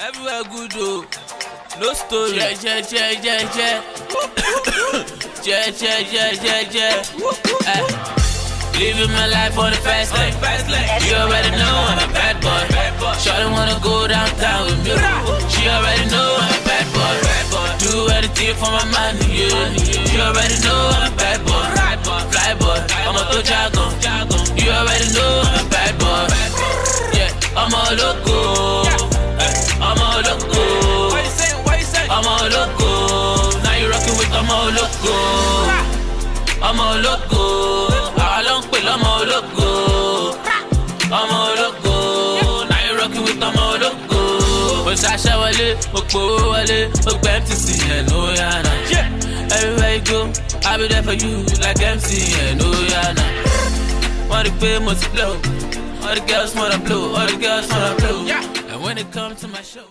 Everywhere good o, no story. Jẹ jẹ jẹ jẹ jẹ. Jẹ jẹ jẹ jẹ jẹ. Eh. Living my life on the fast lane. You already know I'm a bad boy. Shawty wanna go downtown with me. She already know I'm a bad boy. Do anything for my money, yeah. You already know I'm a bad boy. Fly boy, I'm a to jargon. You already know I'm a bad boy. Yeah, I'm a loco. Ṣaṣẹ́ wọlé, mo wọlé, mo gbẹ́ MTC ẹ̀ ló yànnà. Everywhere you go, I be there for you like MC ẹ̀ ló yànnà. Wọ́n rí pé mo ti blow. All the girls wanna blow, all the girls wanna blow. And when it comes to my show.